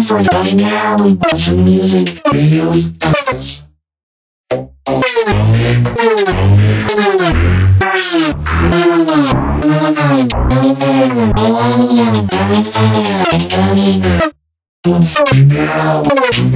time for right now watch music videos. Now,